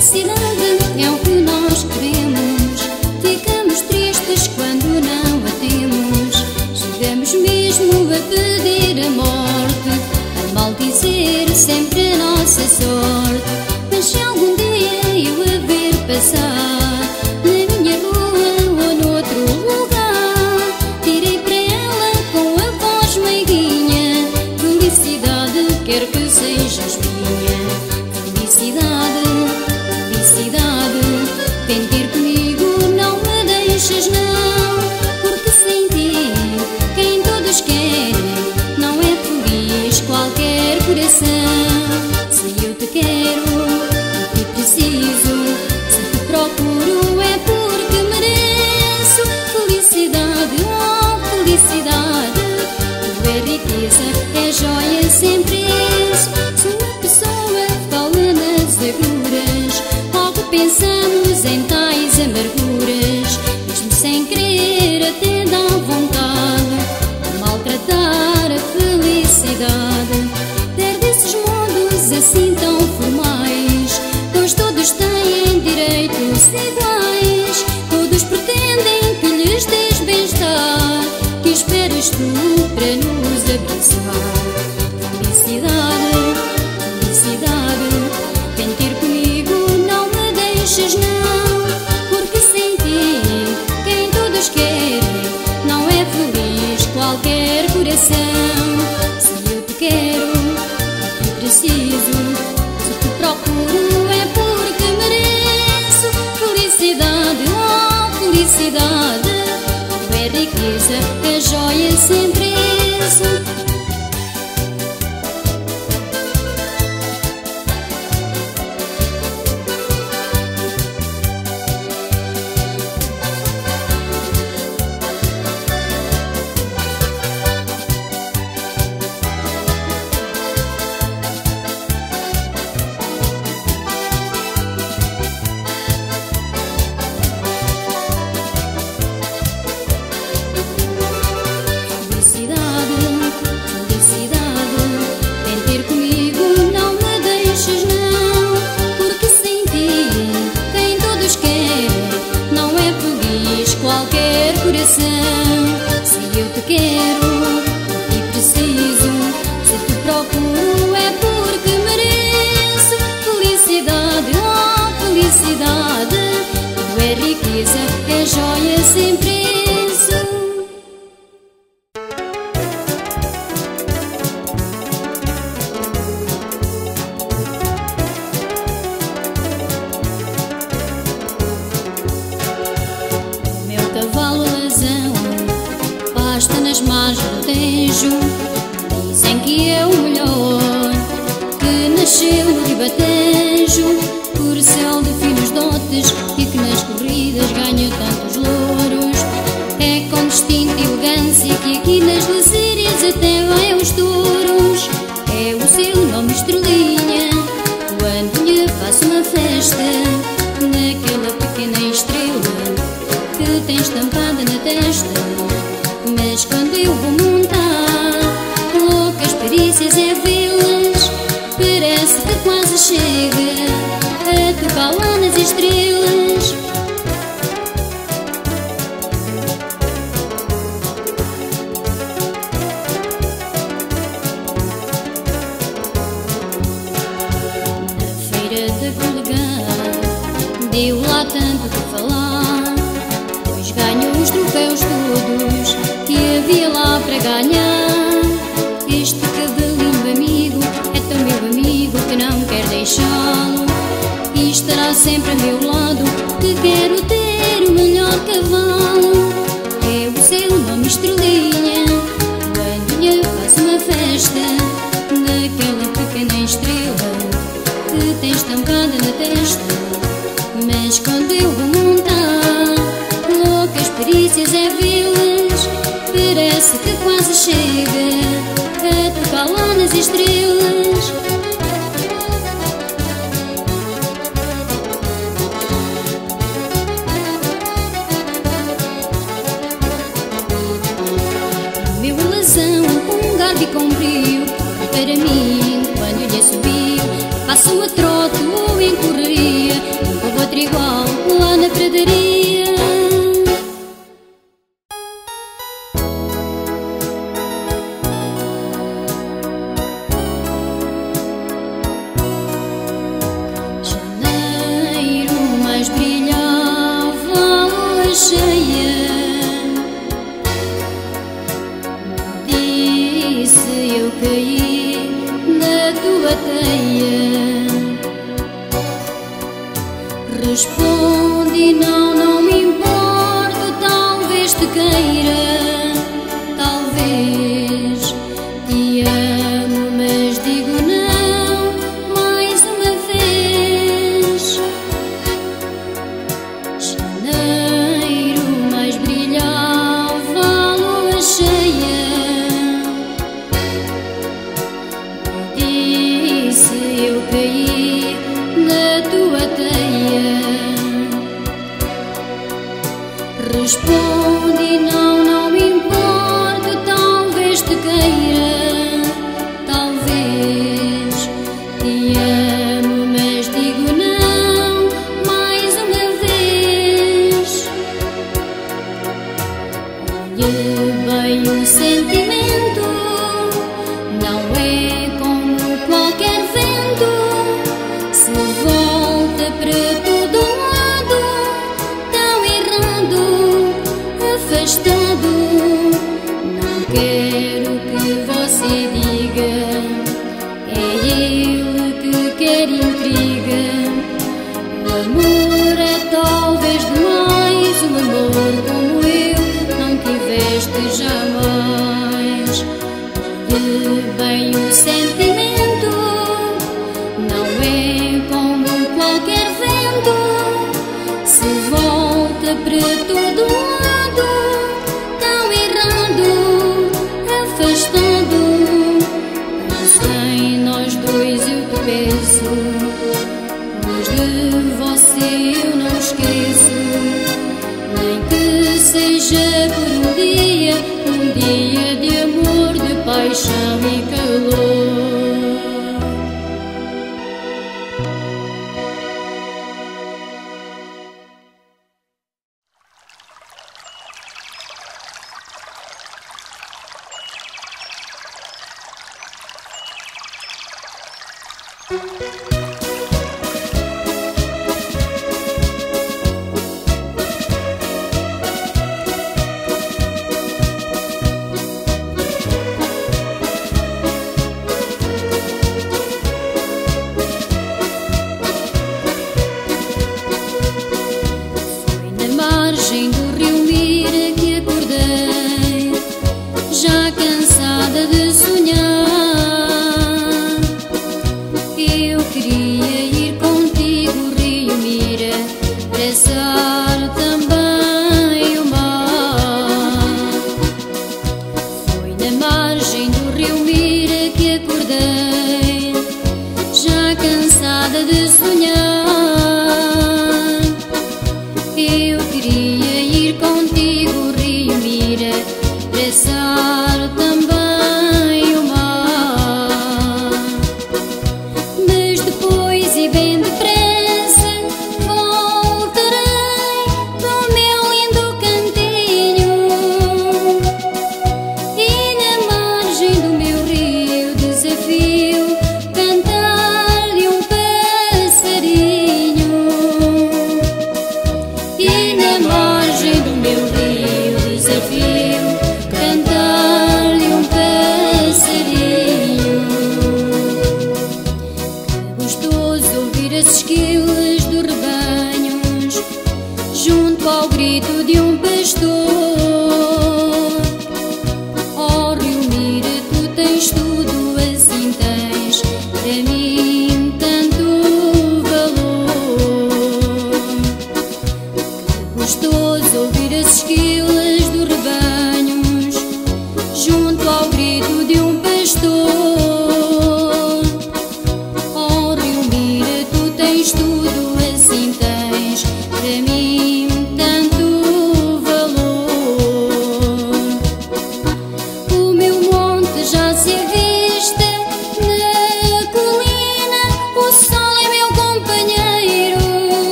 sila presentó Basta nas más Tejo, Sem que eu o melhor Que nasceu de bater sempre a meu lado, que quero ter o melhor cavalo. Olhe bem o sentimento,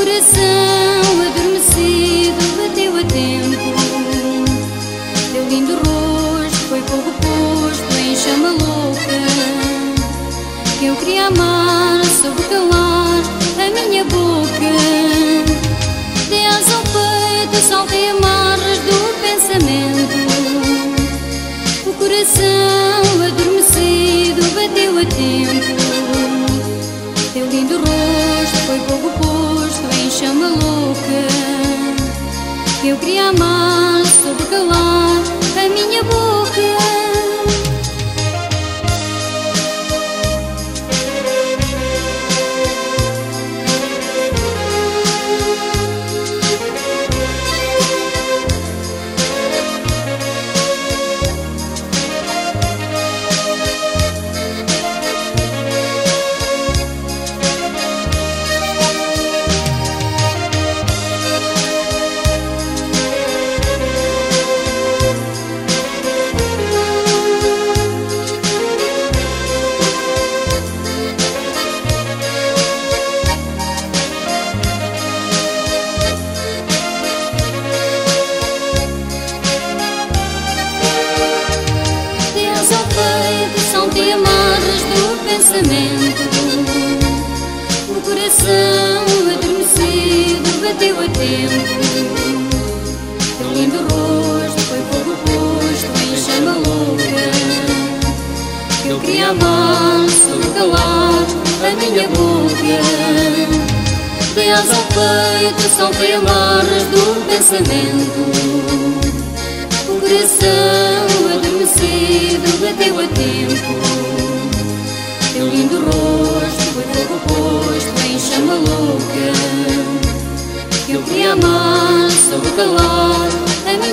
coração adormecido bateu a tempo. Teu lindo rosto foi pouco posto em chama louca. Que eu queria amar, soube calar a minha boca. De asa ao peito, saltei amarras do pensamento. O coração adormecido bateu a tempo. Eu queria amar, soube calar a minha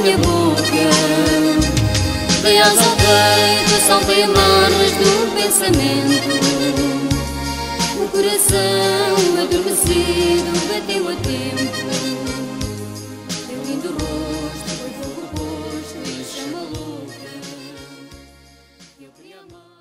minha boca. De asa ao peito, saltei amarras do pensamento. O coração adormecido bateu a tempo. Teu lindo rosto foi fogo posto em chama louca. Eu queria amar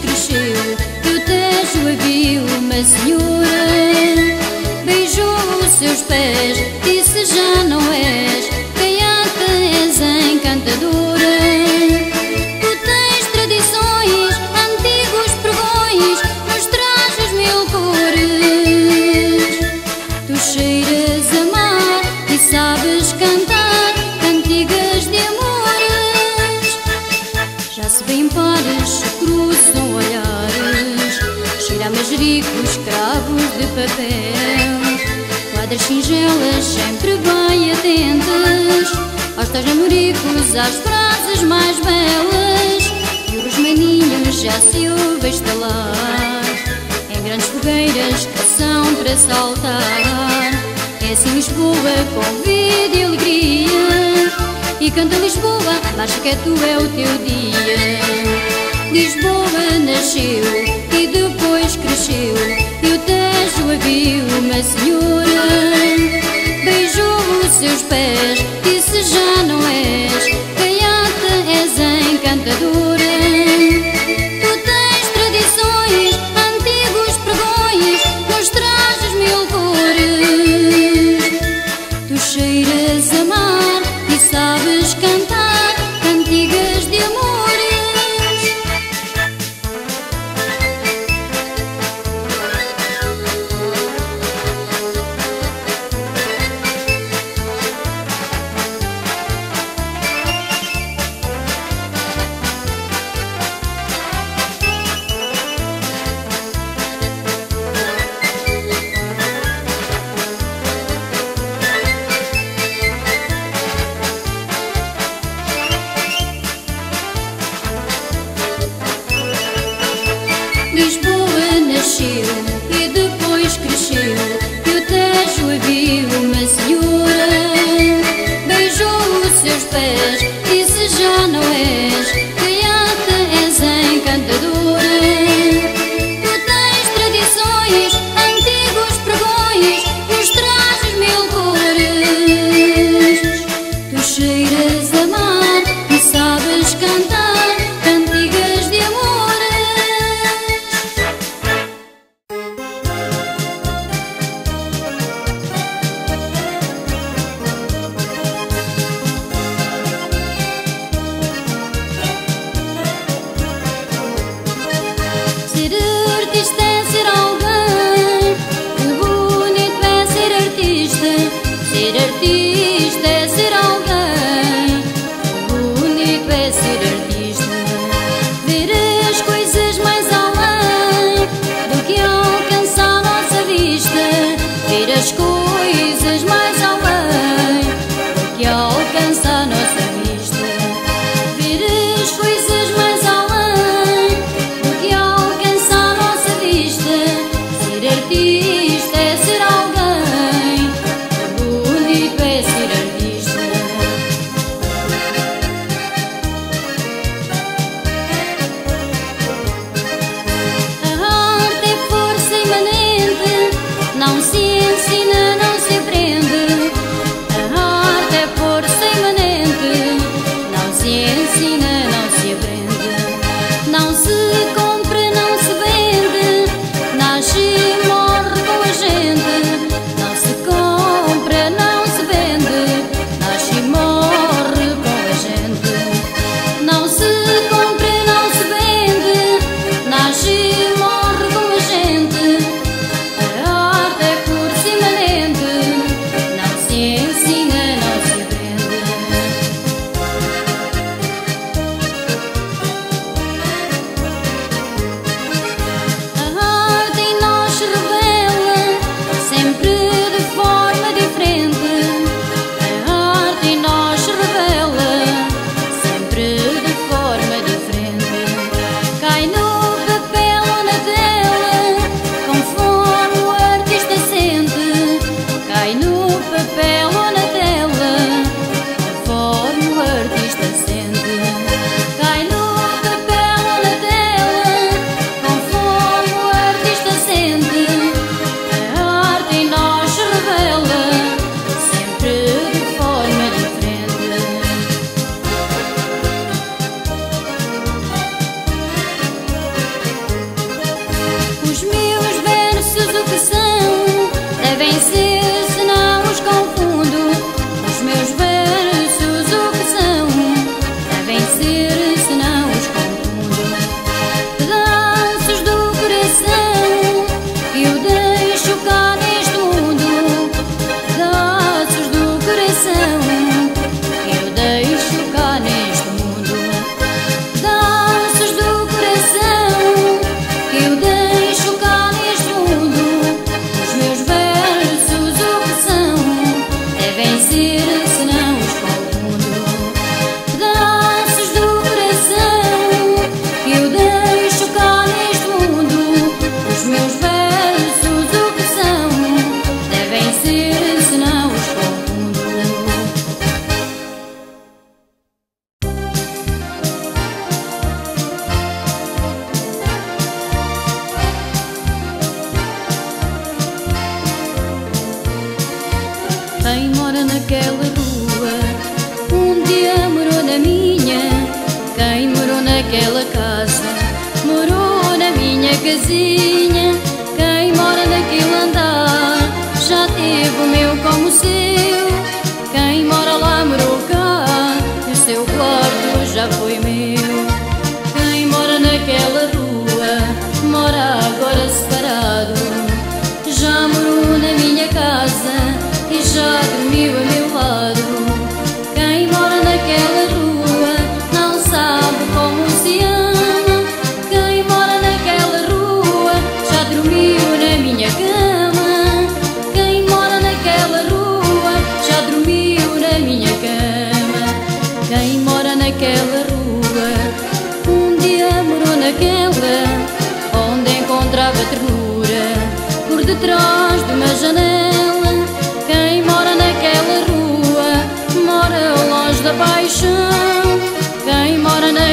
cresceu que o Tejo viu uma senhora. Beijou os seus pés, disse já não és. Quem antes encantadora. papel Quadras singelas, sempre bem atentas Aos teus namoricos, às frases mais belas. E os maninhos já se ouve estalar. Em grandes fogueiras que são para saltar. É assim Lisboa, com vida e alegria. E canta Lisboa, mas que é tu, é o teu dia. Lisboa nasceu depois cresceu e o Tejo a viu uma senhora. Beijou os seus pés, disse já não é. seus pés. E se já não és criança, és encantador.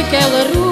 Naquela rua